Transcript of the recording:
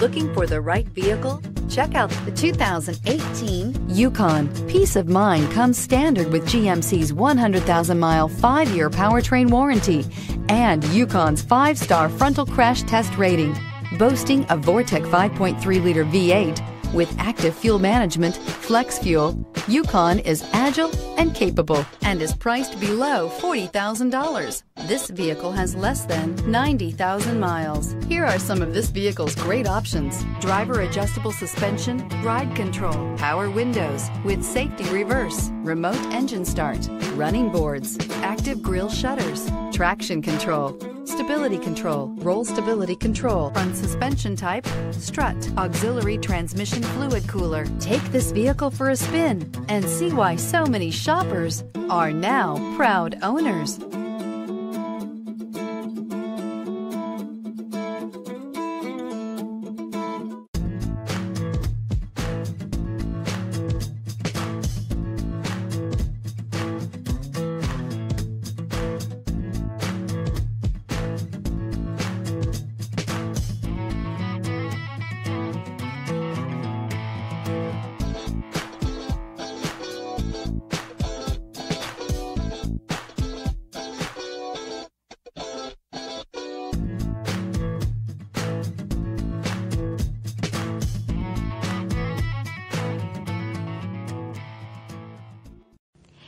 Looking for the right vehicle? Check out the 2018 Yukon. Peace of mind comes standard with GMC's 100,000 mile, five year powertrain warranty and Yukon's five star frontal crash test rating. Boasting a Vortec 5.3 liter V8 with active fuel management, flex fuel, Yukon is agile and capable and is priced below $40,000. This vehicle has less than 90,000 miles. Here are some of this vehicle's great options. Driver adjustable suspension, ride control, power windows with safety reverse, remote engine start, running boards, active grille shutters, traction control, stability control, roll stability control, front suspension type, strut, auxiliary transmission fluid cooler. Take this vehicle for a spin and see why so many shoppers are now proud owners.